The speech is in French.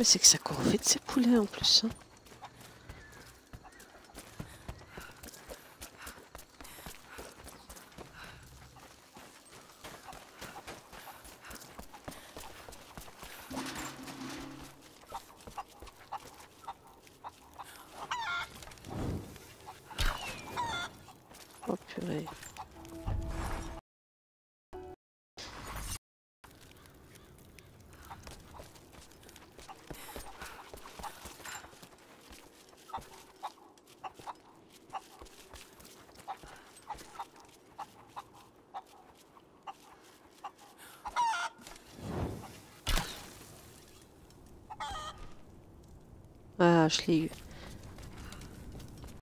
Mais c'est que ça court vite ces poulets en plus. Hein. Oh. Ah, je l'ai eu.